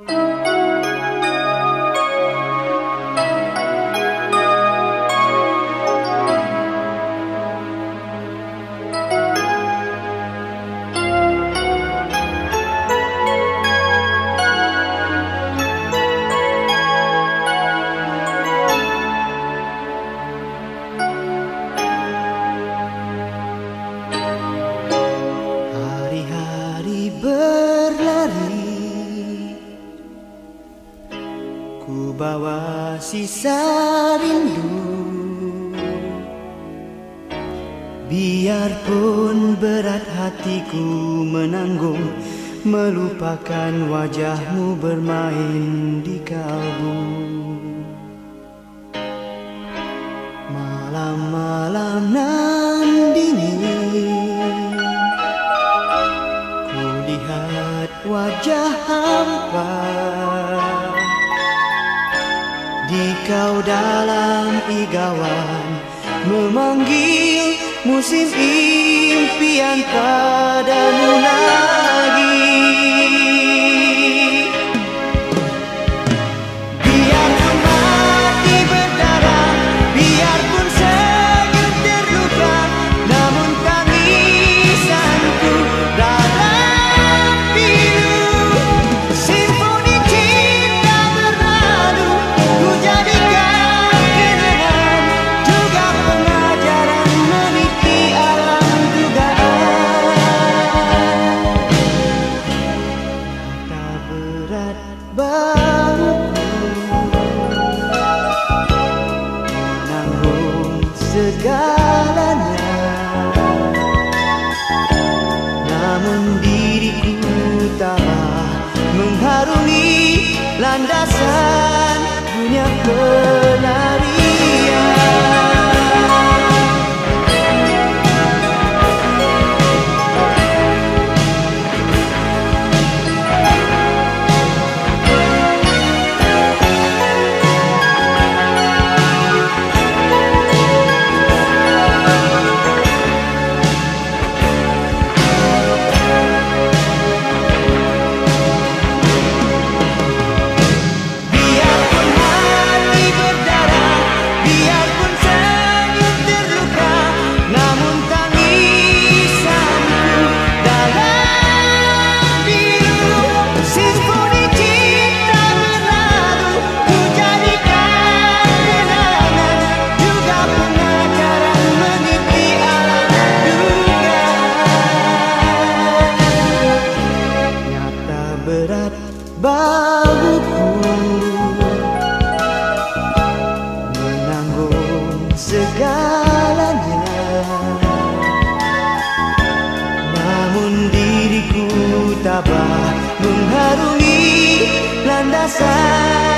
you. Bawa sisa rindu. Biarpun berat hatiku menanggung Melupakan wajahmu bermain di kalbu. Malam-malam nan dingin Ku lihat wajah hampa kau dalam igawan Memanggil musim impian padamu love. Berat bahuku Menanggung segalanya. Namun diriku tabah Mengharungi landasan